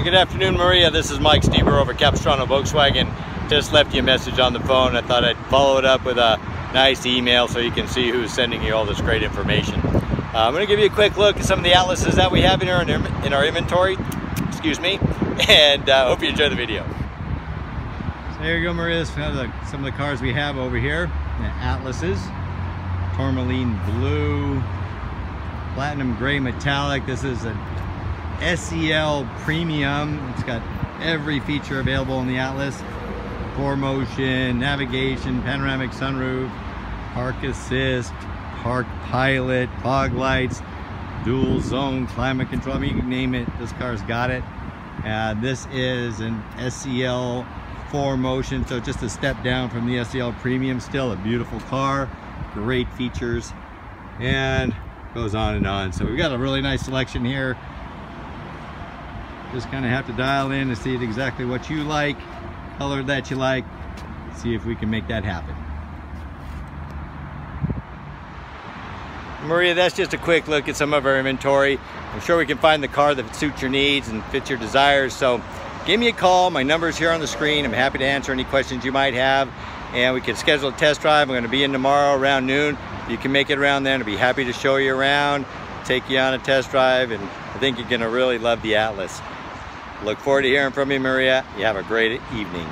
Hey, good afternoon, Maria. This is Mike Stieber over Capistrano Volkswagen. Just left you a message on the phone. I thought I'd follow it up with a nice email so you can see who's sending you all this great information. Uh, I'm going to give you a quick look at some of the Atlases that we have in our, in our inventory. Excuse me. And uh, hope you enjoy the video. So there you go, Maria. Some of, the, some of the cars we have over here. The Atlases. Tourmaline blue. Platinum gray metallic. This is an SEL Premium. It's got every feature available in the Atlas. 4Motion, navigation, panoramic sunroof, park assist, park pilot, fog lights, dual zone climate control. I mean, you name it, this car's got it. Uh, this is an SEL 4Motion, so just a step down from the SEL Premium. Still a beautiful car, great features, and goes on and on. So we've got a really nice selection here. Just kind of have to dial in and see exactly what you like, color that you like, see if we can make that happen. Maria, that's just a quick look at some of our inventory. I'm sure we can find the car that suits your needs and fits your desires. So give me a call. My number is here on the screen. I'm happy to answer any questions you might have. And we can schedule a test drive. I'm going to be in tomorrow around noon. You can make it around then. I'll be happy to show you around, take you on a test drive, and I think you're going to really love the Atlas. Look forward to hearing from you, Maria. You have a great evening.